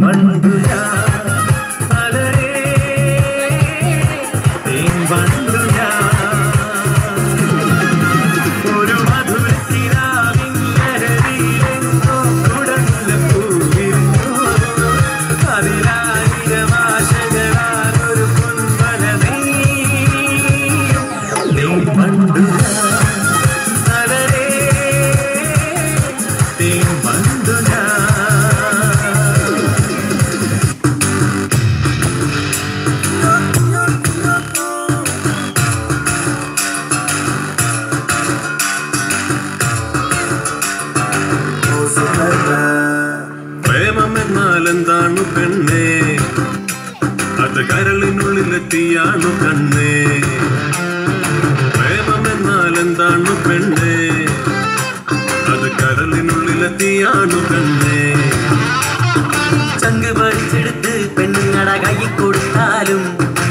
மண்புடா அலரே தேன் வண்ண കടലെന്താണു കണ്ണേ അത് കരളിനുള്ളിലെത്തിയാണു കണ്ണേ പ്രേമമെന്നാൽ എന്താണു പെണ്ണേ അത് കരളിനുള്ളിലെത്തിയാണു കണ്ണേ ചങ്ക് പറിച്ചെടുത്ത് പെണ്ണുങ്ങട കൈ കൊടുത്താലും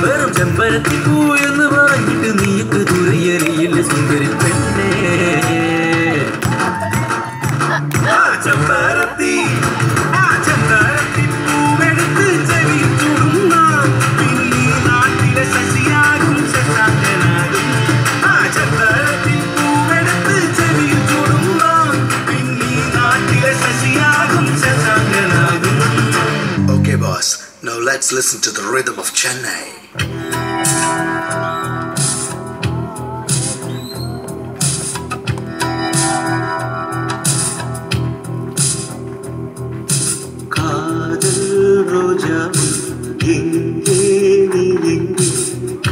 വെറും ചെമ്പരത്തി പോയെന്ന് എന്ന് പറഞ്ഞിട്ട് നീക്ക് തുറിയറിയില്ല സ്വന്തം let's listen to the rhythm of Chennai.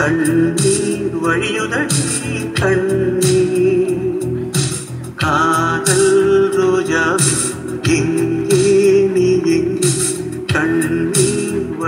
கண்ணீர் வழியுதடி கண்ணீர் காதல் ரோஜா எங்கே நீ எங்கே கண்ணீர்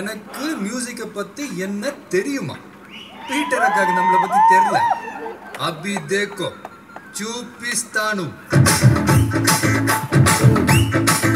எனக்கு மியூசிக்கை பற்றி என்ன தெரியுமா பீட்டர் நம்மளை பற்றி தெரியல அபி தேக்கோ சூப்பிஸ்தானு